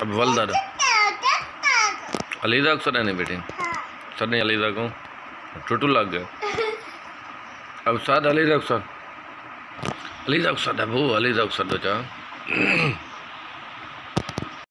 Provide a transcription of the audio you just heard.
अब वलदर अलीदा सर नहीं बेटे। सर ने अलीदा को। टूटू लग गए अब सर अलीदा सर। अलीदा अक्सर है वो अलीदा सर बचा।